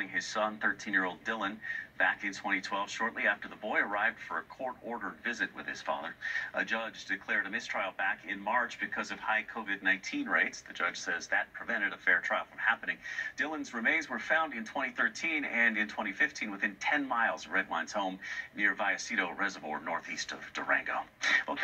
his son, 13-year-old Dylan, back in 2012, shortly after the boy arrived for a court-ordered visit with his father. A judge declared a mistrial back in March because of high COVID-19 rates. The judge says that prevented a fair trial from happening. Dylan's remains were found in 2013 and in 2015 within 10 miles of Redwine's home near Vallecito Reservoir, northeast of Durango. Okay.